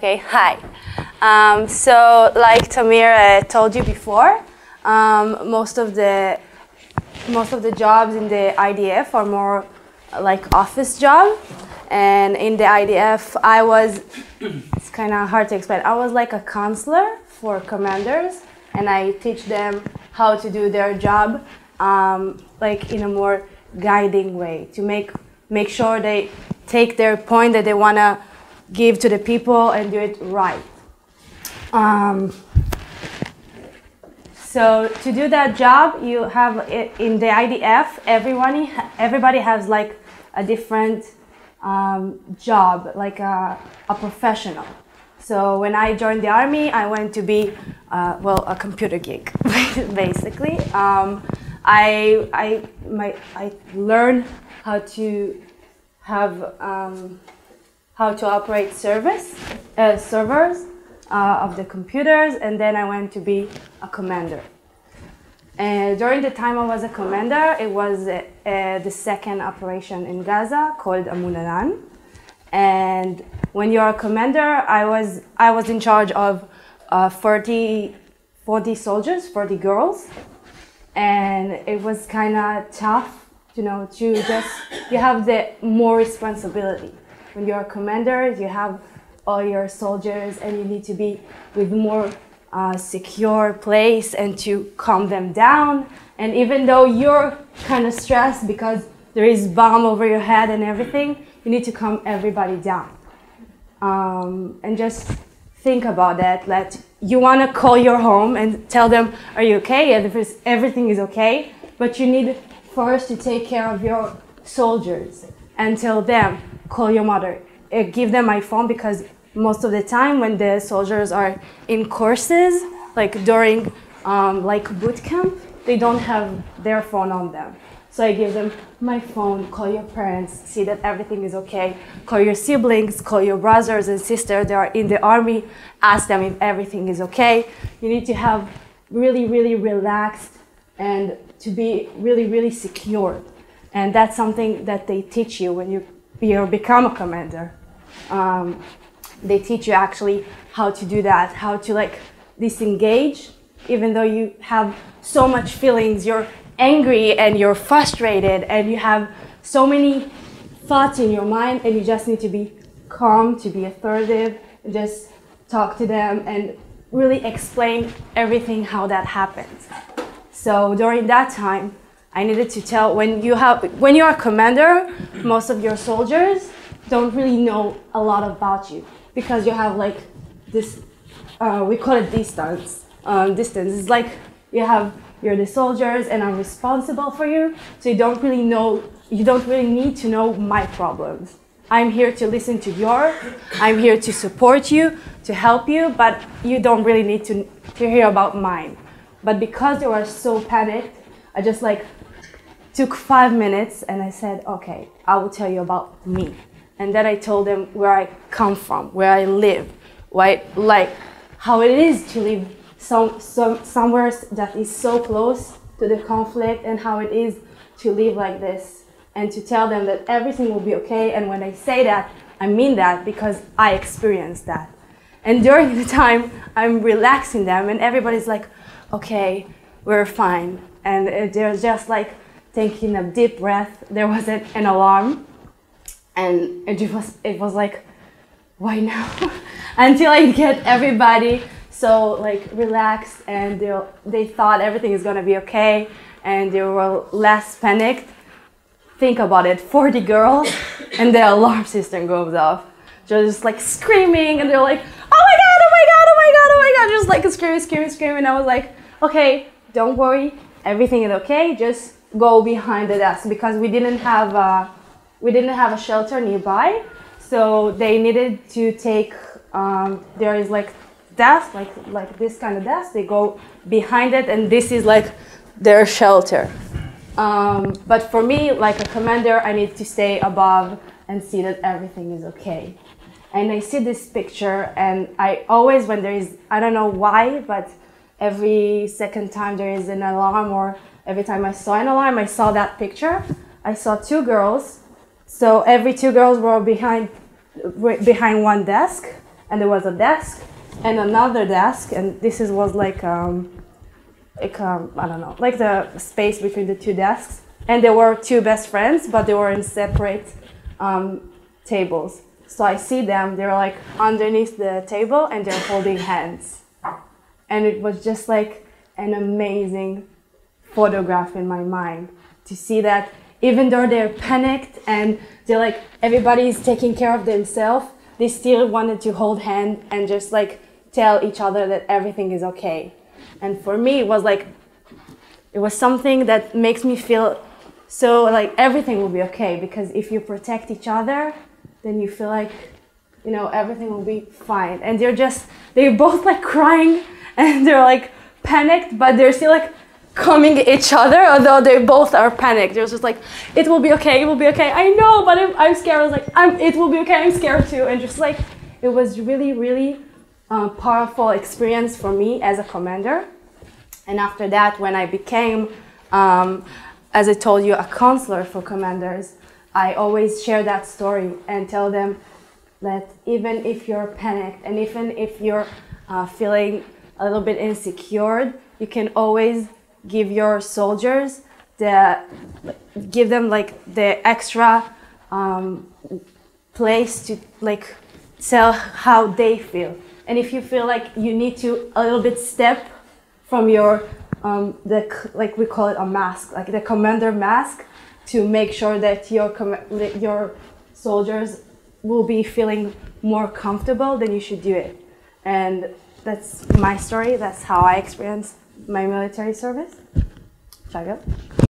Okay, hi. Um, so, like Tamir uh, told you before, um, most of the most of the jobs in the IDF are more like office job, and in the IDF, I was it's kind of hard to explain. I was like a counselor for commanders, and I teach them how to do their job, um, like in a more guiding way to make make sure they take their point that they wanna give to the people and do it right. Um, so to do that job, you have in the IDF, everyone, everybody has like a different um, job, like a, a professional. So when I joined the army, I went to be, uh, well, a computer geek, basically. Um, I, I, my, I learned how to have um, how to operate service uh, servers uh, of the computers, and then I went to be a commander. And during the time I was a commander, it was uh, uh, the second operation in Gaza called Amud Anan. And when you're a commander, I was I was in charge of uh, 40, 40 soldiers, 40 girls, and it was kind of tough, you know, to just you have the more responsibility when you're a commander, you have all your soldiers and you need to be with more uh, secure place and to calm them down. And even though you're kind of stressed because there is bomb over your head and everything, you need to calm everybody down. Um, and just think about that. That you want to call your home and tell them, "Are you okay? Everyth- Everything is okay." But you need first to take care of your soldiers and tell them, call your mother. Uh, give them my phone because most of the time when the soldiers are in courses, like during um, like boot camp, they don't have their phone on them. So I give them my phone, call your parents, see that everything is okay, call your siblings, call your brothers and sisters that are in the army, ask them if everything is okay. You need to have really, really relaxed and to be really, really secure. And that's something that they teach you when you, you become a commander. Um, they teach you actually how to do that, how to like disengage, even though you have so much feelings, you're angry and you're frustrated and you have so many thoughts in your mind and you just need to be calm, to be and just talk to them and really explain everything how that happens. So during that time, I needed to tell when you have when you're a commander, most of your soldiers don't really know a lot about you because you have like this uh, we call it distance um, distance. It's like you have you're the soldiers and i'm responsible for you so you don't really know you don't really need to know my problems. I'm here to listen to your i'm here to support you to help you but you don't really need to, to hear about mine. But because they were so panicked i just like took five minutes and i said okay i will tell you about me and then I told them where I come from, where I live, why, like how it is to live some, some, somewhere that is so close to the conflict, and how it is to live like this, and to tell them that everything will be okay. And when I say that, I mean that because I experienced that. And during the time, I'm relaxing them, and everybody's like, okay, we're fine. And uh, they're just like taking a deep breath. There was an, an alarm. And it was it was like why now until i get everybody so like relaxed and they they thought everything is gonna be okay and they were less panicked. Think about it 40 girls and the alarm system goes off. Just like screaming and they're like oh my god oh my god oh my god oh my god. Just like screaming screaming screaming. And i was like okay don't worry. Everything is okay. Just go behind the desk because we didn't have uh, we didn't have a shelter nearby, so they needed to take. Um, there is like desk, like like this kind of desk. They go behind it, and this is like their shelter. Um, but for me, like a commander, I need to stay above and see that everything is okay. And I see this picture, and I always, when there is, I don't know why, but every second time there is an alarm, or every time I saw an alarm, I saw that picture. I saw two girls so every two girls were behind behind one desk, and there was a desk and another desk, and this is, was like um, like um, I don't know, like the space between the two desks. And there were two best friends, but they were in separate um, tables. So I see them, they're like underneath the table and they're holding hands. And it was just like an amazing photograph in my mind to see that even though they're panicked and they're like everybody's taking care of themselves, they still wanted to hold hand and just like tell each other that everything is okay. And for me, it was like, it was something that makes me feel so like everything will be okay because if you protect each other, then you feel like, you know, everything will be fine. And they're just, they're both like crying and they're like panicked, but they're still like coming each other, although they both are panicked. They're just like, it will be okay, it will be okay. I know, but I'm, I'm scared. I was like, I'm, it will be okay, I'm scared too. And just like, it was really, really uh, powerful experience for me as a commander. And after that, when I became, um, as I told you, a counselor for commanders, I always share that story and tell them that even if you're panicked and even if you're uh, feeling a little bit insecure, you can always give your soldiers the give them like the extra um, place to like tell how they feel. And if you feel like you need to a little bit step from your um, the like we call it a mask like the commander mask to make sure that your your soldiers will be feeling more comfortable then you should do it. And that's my story. That's how i experienced my military service. Chagall